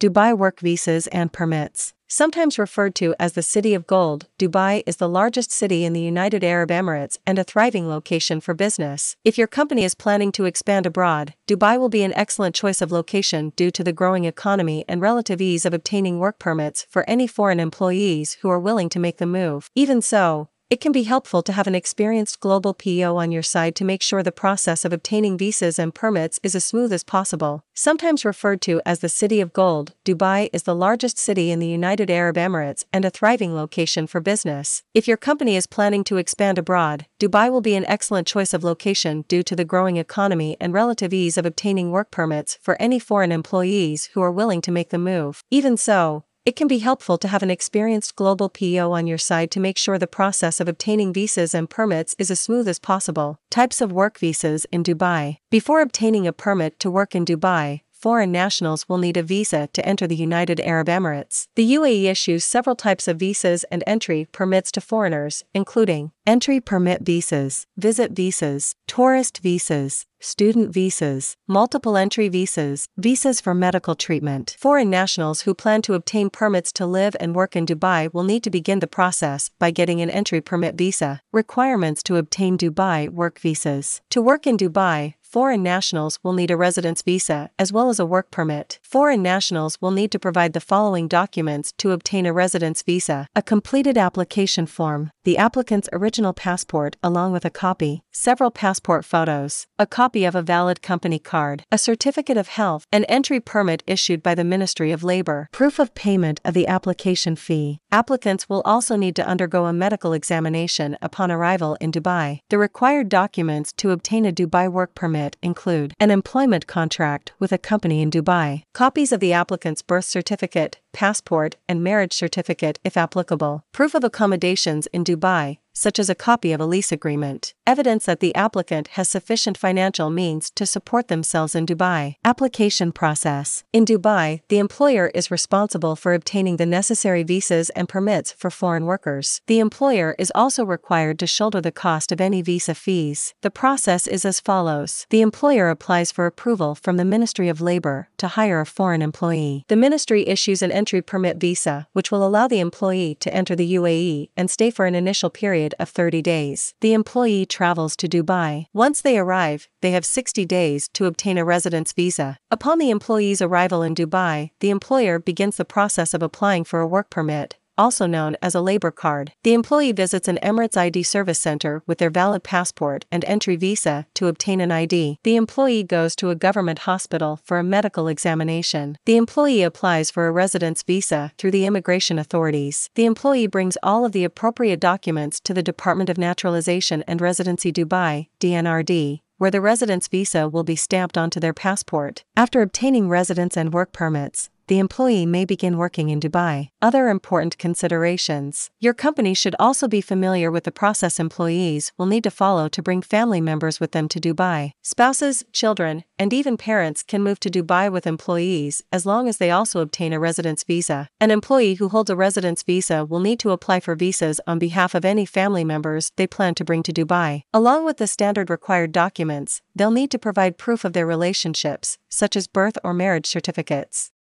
Dubai work visas and permits. Sometimes referred to as the City of Gold, Dubai is the largest city in the United Arab Emirates and a thriving location for business. If your company is planning to expand abroad, Dubai will be an excellent choice of location due to the growing economy and relative ease of obtaining work permits for any foreign employees who are willing to make the move. Even so, it can be helpful to have an experienced global PEO on your side to make sure the process of obtaining visas and permits is as smooth as possible. Sometimes referred to as the City of Gold, Dubai is the largest city in the United Arab Emirates and a thriving location for business. If your company is planning to expand abroad, Dubai will be an excellent choice of location due to the growing economy and relative ease of obtaining work permits for any foreign employees who are willing to make the move. Even so, it can be helpful to have an experienced global PEO on your side to make sure the process of obtaining visas and permits is as smooth as possible. Types of work visas in Dubai. Before obtaining a permit to work in Dubai, foreign nationals will need a visa to enter the United Arab Emirates. The UAE issues several types of visas and entry permits to foreigners, including entry permit visas, visit visas, tourist visas, student visas, multiple entry visas, visas for medical treatment. Foreign nationals who plan to obtain permits to live and work in Dubai will need to begin the process by getting an entry permit visa. Requirements to obtain Dubai work visas. To work in Dubai, foreign nationals will need a residence visa as well as a work permit. Foreign nationals will need to provide the following documents to obtain a residence visa. A completed application form, the applicant's original passport along with a copy, several passport photos, a copy of a valid company card, a certificate of health, an entry permit issued by the Ministry of Labor, proof of payment of the application fee. Applicants will also need to undergo a medical examination upon arrival in Dubai. The required documents to obtain a Dubai work permit permit include an employment contract with a company in Dubai, copies of the applicant's birth certificate, passport, and marriage certificate if applicable, proof of accommodations in Dubai, such as a copy of a lease agreement, evidence that the applicant has sufficient financial means to support themselves in Dubai. Application process In Dubai, the employer is responsible for obtaining the necessary visas and permits for foreign workers. The employer is also required to shoulder the cost of any visa fees. The process is as follows The employer applies for approval from the Ministry of Labor to hire a foreign employee. The ministry issues an entry permit visa, which will allow the employee to enter the UAE and stay for an initial period period of 30 days. The employee travels to Dubai. Once they arrive, they have 60 days to obtain a residence visa. Upon the employee's arrival in Dubai, the employer begins the process of applying for a work permit, also known as a labor card. The employee visits an Emirates ID service center with their valid passport and entry visa to obtain an ID. The employee goes to a government hospital for a medical examination. The employee applies for a residence visa through the immigration authorities. The employee brings all of the appropriate documents to the Department of Naturalization and Residency Dubai, DNRD, where the residence visa will be stamped onto their passport. After obtaining residence and work permits, the employee may begin working in Dubai. Other important considerations Your company should also be familiar with the process employees will need to follow to bring family members with them to Dubai. Spouses, children, and even parents can move to Dubai with employees as long as they also obtain a residence visa. An employee who holds a residence visa will need to apply for visas on behalf of any family members they plan to bring to Dubai. Along with the standard required documents, they'll need to provide proof of their relationships, such as birth or marriage certificates.